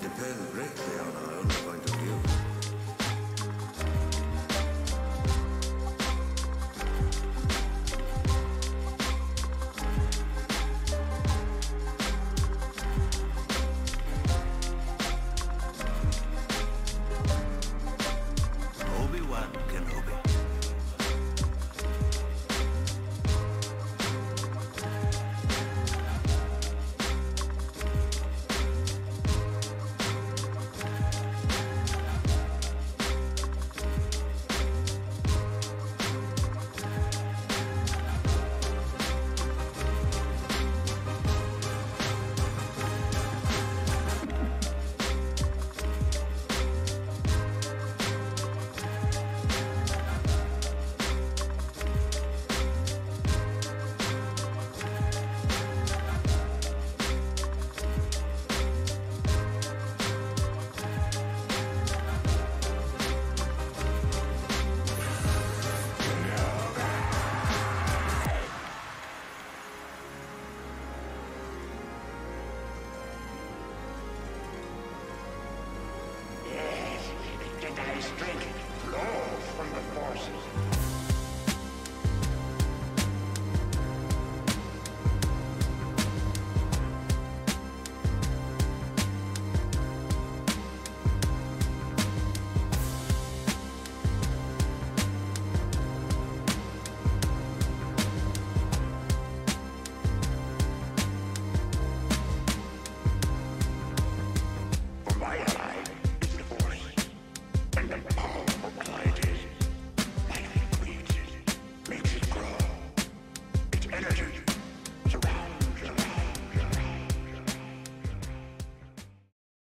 depend greatly on our own